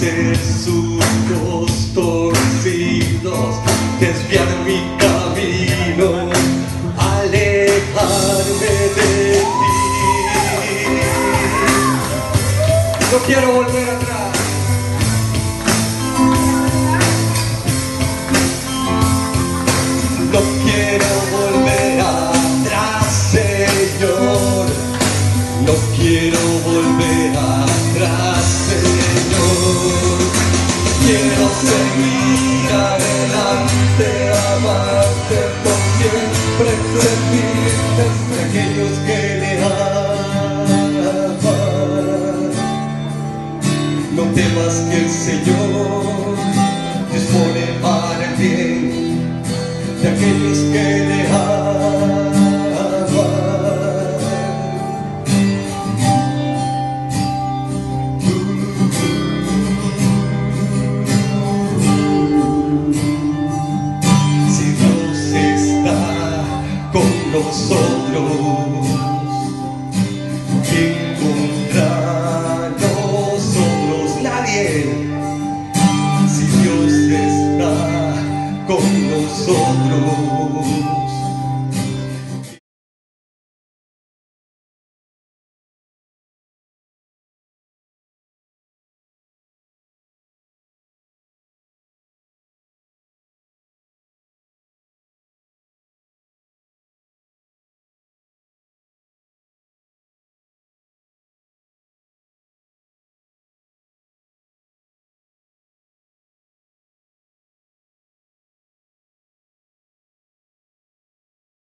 surcos torcidos, desviar mi camino, alejarme de ti. No quiero volver atrás. No quiero volver atrás, Señor. No quiero volver No temas que el Señor sorrow.